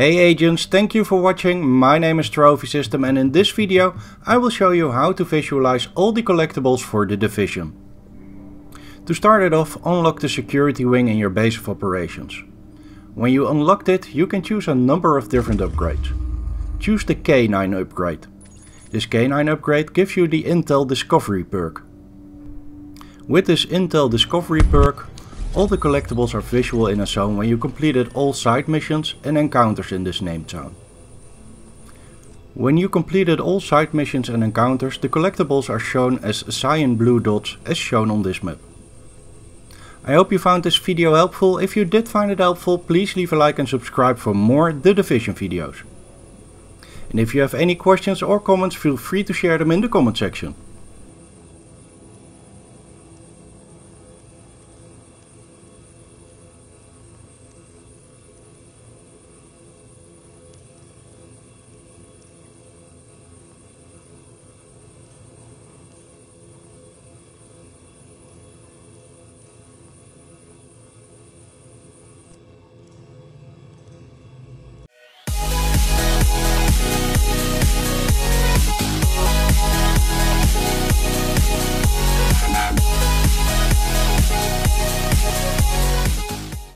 Hey agents, thank you for watching, my name is Trophy System and in this video I will show you how to visualize all the collectibles for the Division. To start it off, unlock the security wing in your base of operations. When you unlocked it, you can choose a number of different upgrades. Choose the K9 upgrade. This K9 upgrade gives you the Intel Discovery perk. With this Intel Discovery perk, all the collectibles are visual in a zone when you completed all side missions and encounters in this named zone. When you completed all side missions and encounters, the collectibles are shown as cyan blue dots as shown on this map. I hope you found this video helpful. If you did find it helpful, please leave a like and subscribe for more The Division videos. And if you have any questions or comments, feel free to share them in the comment section.